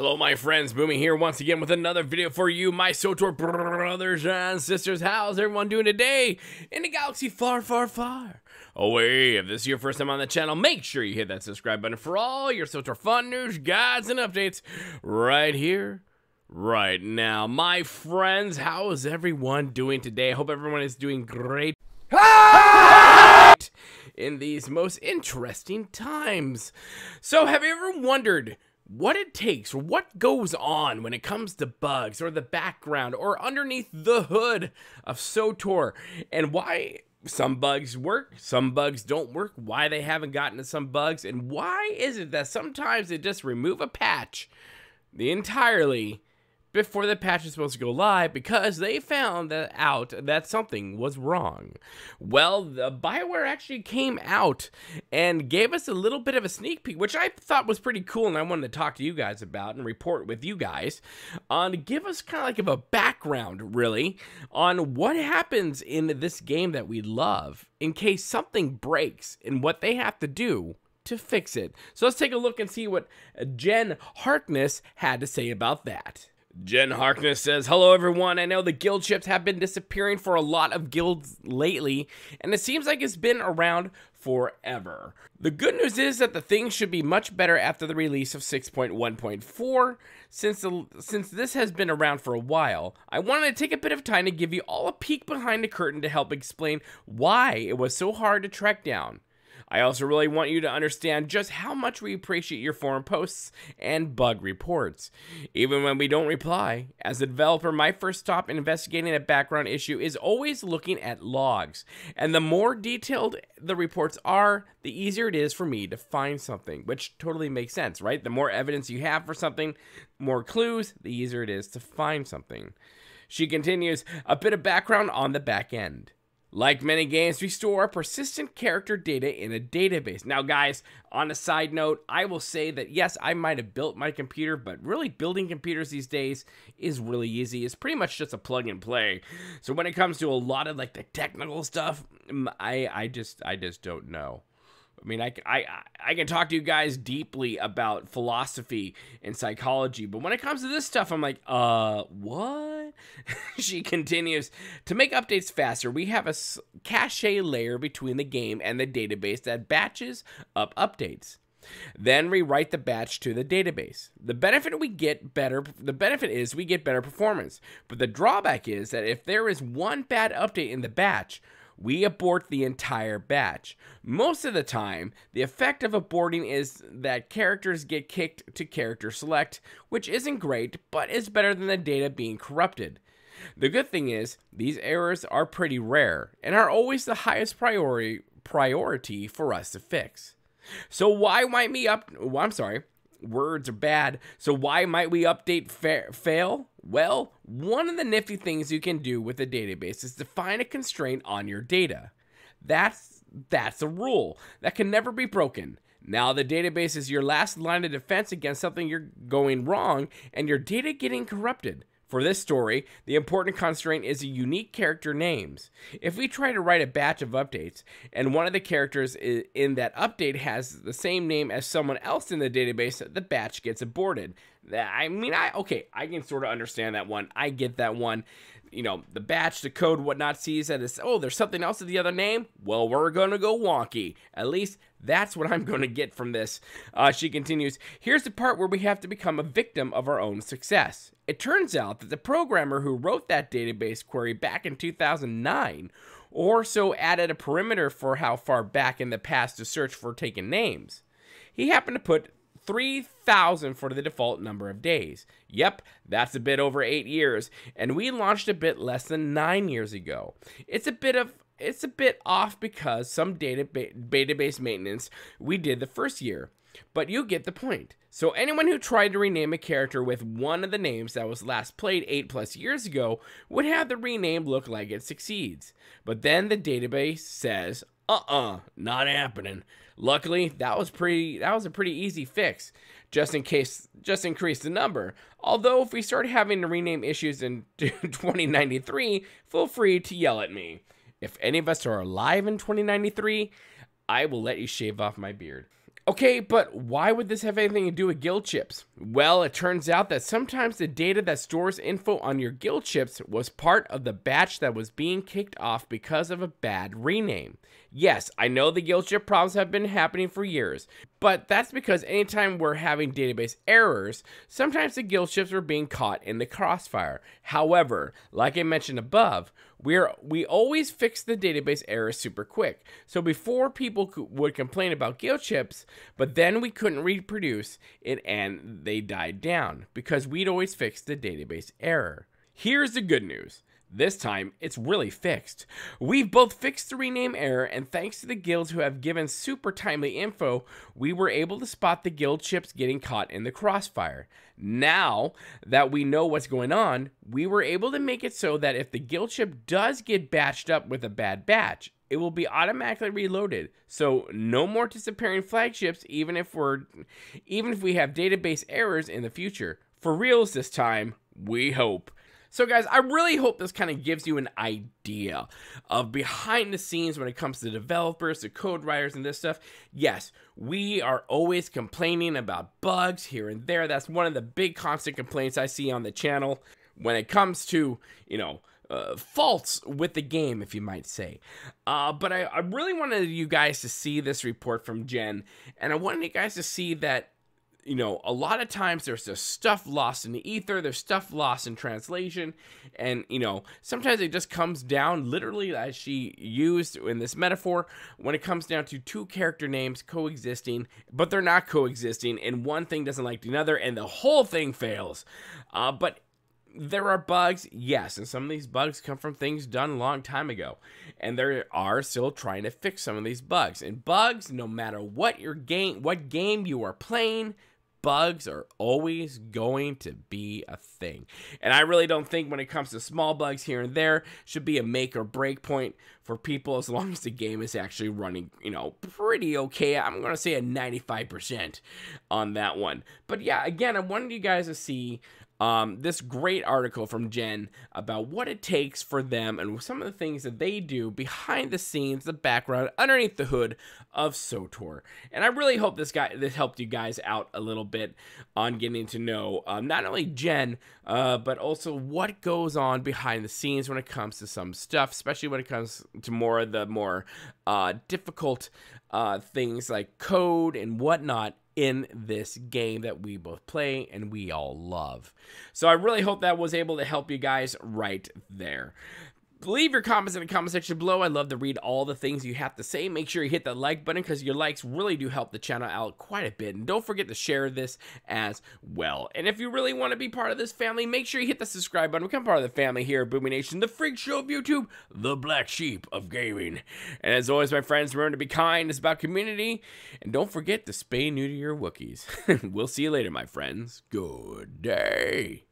Hello, my friends. Boomy here once again with another video for you, my SWTOR brothers and sisters. How's everyone doing today in the galaxy far, far, far away? If this is your first time on the channel, make sure you hit that subscribe button for all your SWTOR fun news, guides, and updates right here, right now. My friends, how is everyone doing today? I hope everyone is doing great. Ah! In these most interesting times. So, have you ever wondered what it takes or what goes on when it comes to bugs or the background or underneath the hood of SWTOR and why some bugs work, some bugs don't work, why they haven't gotten to some bugs, and why is it that sometimes they just remove a patch the entirely before the patch is supposed to go live because they found out that something was wrong. Well, the BioWare actually came out and gave us a little bit of a sneak peek, which I thought was pretty cool, and I wanted to talk to you guys about and report with you guys on give us kind of like of a background, really, on what happens in this game that we love in case something breaks and what they have to do to fix it. So let's take a look and see what Jen Harkness had to say about that. Jen Harkness says, Hello everyone. I know the guild ships have been disappearing for a lot of guilds lately, and it seems like it's been around forever. The good news is that the thing should be much better after the release of 6.1.4, since, the, since this has been around for a while. I wanted to take a bit of time to give you all a peek behind the curtain to help explain why it was so hard to track down. I also really want you to understand just how much we appreciate your forum posts and bug reports. Even when we don't reply, as a developer, my first stop in investigating a background issue is always looking at logs. And the more detailed the reports are, the easier it is for me to find something, which totally makes sense, right? The more evidence you have for something, more clues, the easier it is to find something. She continues, a bit of background on the back end. Like many games, we store our persistent character data in a database. Now, guys, on a side note, I will say that yes, I might have built my computer, but really building computers these days is really easy. It's pretty much just a plug and play. So when it comes to a lot of like the technical stuff, mm, I I just I just don't know. I mean, I, I, I can talk to you guys deeply about philosophy and psychology, but when it comes to this stuff, I'm like, uh, what? she continues To make updates faster, we have a cache layer between the game and the database that batches up updates. Then rewrite the batch to the database. The benefit we get better the benefit is we get better performance. But the drawback is that if there is one bad update in the batch, we abort the entire batch. Most of the time, the effect of aborting is that characters get kicked to character select, which isn't great, but is better than the data being corrupted. The good thing is, these errors are pretty rare and are always the highest priority priority for us to fix. So why might we up well, I'm sorry, words are bad. So why might we update fa fail? Well, one of the nifty things you can do with a database is define a constraint on your data. That's that's a rule that can never be broken. Now the database is your last line of defense against something you're going wrong and your data getting corrupted. For this story, the important constraint is unique character names. If we try to write a batch of updates, and one of the characters in that update has the same name as someone else in the database, the batch gets aborted. I mean, I okay, I can sort of understand that one. I get that one. You know, the batch, the code, whatnot sees that it's, oh, there's something else with the other name. Well, we're to go wonky. At least that's what I'm to get from this. Uh, she continues Here's the part where we have to become a victim of our own success. It turns out that the programmer who wrote that database query back in 2009 or so added a perimeter for how far back in the past to search for taken names. He happened to put 3,000 for the default number of days. Yep, that's a bit over 8 years, and we launched a bit less than 9 years ago. It's a bit of it's a bit off because some data database maintenance we did the first year, but you get the point. So anyone who tried to rename a character with one of the names that was last played 8 plus years ago would have the rename look like it succeeds. But then the database says, "Uh-uh, not happening." Luckily, that was pretty that was a pretty easy fix. Just in case just increase the number. Although if we start having to rename issues in 2093, feel free to yell at me. If any of us are alive in 2093, I will let you shave off my beard. Okay, but why would this have anything to do with guild ships? Well, it turns out that sometimes the data that stores info on your guild ships was part of the batch that was being kicked off because of a bad rename. Yes, I know the guild ship problems have been happening for years, but that's because anytime we're having database errors, sometimes the guild ships are being caught in the crossfire. However, like I mentioned above, we're we always fix the database errors super quick. So before people would complain about guild ships, but then we couldn't reproduce it and they died down because we'd always fix the database error. Here's the good news. This time, it's really fixed. We've both fixed the rename error, and thanks to the guilds who have given super timely info, we were able to spot the guild ships getting caught in the crossfire. Now that we know what's going on, we were able to make it so that if the guild ship does get batched up with a bad batch, it will be automatically reloaded. So no more disappearing flagships even if we're even if we have database errors in the future. For reals this time, we hope. So, guys, I really hope this kind of gives you an idea of behind the scenes when it comes to developers, to code writers, and this stuff. Yes, we are always complaining about bugs here and there. That's one of the big constant complaints I see on the channel when it comes to, you know, uh, faults with the game, if you might say. Uh, but I, I really wanted you guys to see this report from Jen, and I wanted you guys to see that you know, a lot of times there's just stuff lost in the ether, there's stuff lost in translation, and you know, sometimes it just comes down literally as she used in this metaphor when it comes down to two character names coexisting, but they're not coexisting, and one thing doesn't like the other, and the whole thing fails. Uh, but there are bugs, yes, and some of these bugs come from things done a long time ago. And there are still trying to fix some of these bugs. And bugs, no matter what your game what game you are playing, bugs are always going to be a thing. And I really don't think when it comes to small bugs here and there should be a make or break point for people as long as the game is actually running, you know, pretty okay. I'm going to say a 95% on that one. But yeah, again, I wanted you guys to see um, this great article from Jen about what it takes for them and some of the things that they do behind the scenes, the background, underneath the hood of SWTOR. And I really hope this guy this helped you guys out a little bit on getting to know um, not only Jen, uh, but also what goes on behind the scenes when it comes to some stuff, especially when it comes to more of the more uh, difficult uh, things like code and whatnot in this game that we both play and we all love. So I really hope that was able to help you guys right there leave your comments in the comment section below. I'd love to read all the things you have to say. Make sure you hit the like button because your likes really do help the channel out quite a bit. And don't forget to share this as well. And if you really want to be part of this family, make sure you hit the subscribe button. Become part of the family here at Boomy Nation, the freak show of YouTube, the black sheep of gaming. And as always, my friends, remember to be kind. It's about community. And don't forget to spay new to your Wookiees. we'll see you later, my friends. Good day.